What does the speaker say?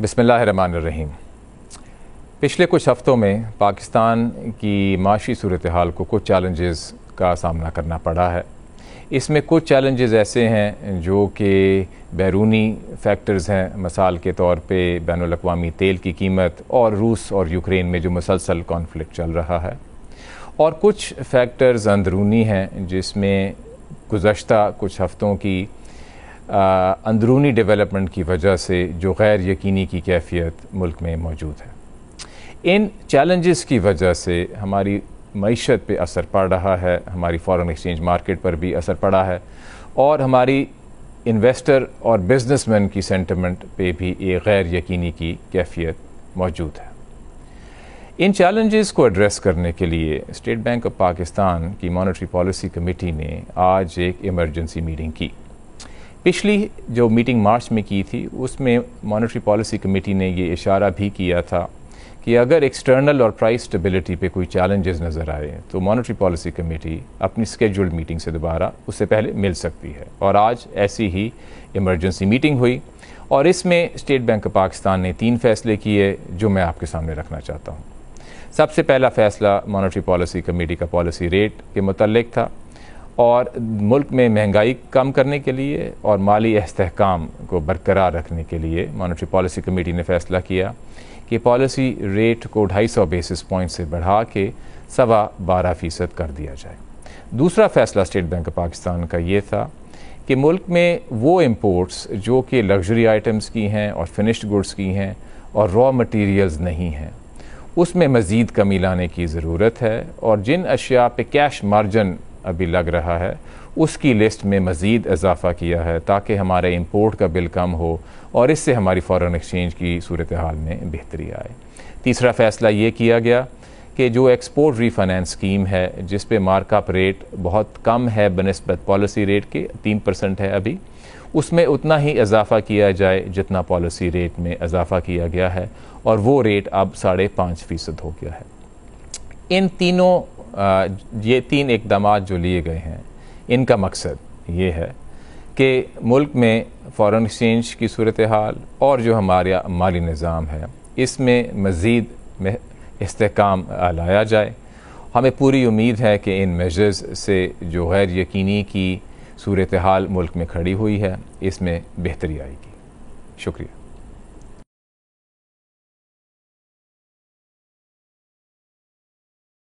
बिसमीम पिछले कुछ हफ़्तों में पाकिस्तान की माशी सूरत हाल को कुछ चैलेंजेस का सामना करना पड़ा है। इसमें कुछ चैलेंजेस ऐसे हैं जो कि बैरूनी फैक्टर्स हैं। मसाल के तौर पे बैन अवी तेल की कीमत और रूस और यूक्रेन में जो मुसलसल कॉन्फ्लिक्ट चल रहा है। और कुछ फैक्टर्स अंदरूनी हैं जिसमें गुज्त कुछ हफ़्तों की अंदरूनी डेवलपमेंट की वजह से जो गैर यकीनी की कैफियत मुल्क में मौजूद है। इन चैलेंजेस की वजह से हमारी मीशत पे असर पड़ रहा है, हमारी फॉरेन एक्सचेंज मार्केट पर भी असर पड़ा है, और हमारी इन्वेस्टर और बिजनेसमैन की सेंटिमेंट पे भी एक गैर यकीनी की कैफियत मौजूद है। इन चैलेंजेस को एड्रेस करने के लिए स्टेट बैंक ऑफ़ पाकिस्तान की मॉनेटरी पॉलिसी कमेटी ने आज एक इमरजेंसी मीटिंग की। पिछली जो मीटिंग मार्च में की थी, उसमें मॉनेटरी पॉलिसी कमेटी ने ये इशारा भी किया था कि अगर एक्सटर्नल और प्राइस स्टेबिलिटी पे कोई चैलेंजेस नज़र आए तो मॉनेटरी पॉलिसी कमेटी अपनी स्केजुल्ड मीटिंग से दोबारा उससे पहले मिल सकती है। और आज ऐसी ही इमरजेंसी मीटिंग हुई और इसमें स्टेट बैंक ऑफ़ पाकिस्तान ने तीन फैसले किए, जो मैं आपके सामने रखना चाहता हूँ। सबसे पहला फैसला मॉनेटरी पॉलिसी कमेटी का पॉलिसी रेट के मतलब था। और मुल्क में महँगाई कम करने के लिए और माली अहकाम को बरकरार रखने के लिए मॉनेटरी पॉलिसी कमेटी ने फैसला किया कि पॉलिसी रेट को 250 बेसिस पॉइंट से बढ़ा के सवा बारह फ़ीसद कर दिया जाए। दूसरा फैसला स्टेट बैंक ऑफ़ पाकिस्तान का ये था कि मुल्क में वो इम्पोर्ट्स जो कि लग्जरी आइटम्स की हैं और फिनिश्ड गुड्स की हैं और रॉ मटेरियल्स नहीं हैं, उसमें मज़ीद कमी लाने की ज़रूरत है और जिन अशिया पे कैश मार्जन अभी लग रहा है। उसकी लिस्ट में मज़ीद इजाफ़ा किया है ताकि हमारे इम्पोर्ट का बिल कम हो और इससे हमारी फ़ॉरन एक्सचेंज की सूरत हाल में बेहतरी आए। तीसरा फ़ैसला ये किया गया कि जो एक्सपोर्ट रीफाइनेंस स्कीम है, जिस पे मार्कअप रेट बहुत कम है, बनस्बत पॉलिसी रेट के तीन परसेंट है अभी, उसमें उतना ही इजाफ़ा किया जाए जितना पॉलिसी रेट में इजाफ़ा किया गया है और वो रेट अब साढ़े पाँच फ़ीसद हो गया है। इन तीनों ये तीन इकदाम जो लिए गए हैं, इनका मकसद ये है कि मुल्क में फ़ॉरन एक्सचेंज की सूरत हाल और जो हमारा माली निज़ाम है, इसमें मज़ीद इसकाम लाया जाए। हमें पूरी उम्मीद है कि इन मेजर्स से जो गैर यकीनी की सूरत हाल मुल्क में खड़ी हुई है, इसमें बेहतरी आएगी। शुक्रिया।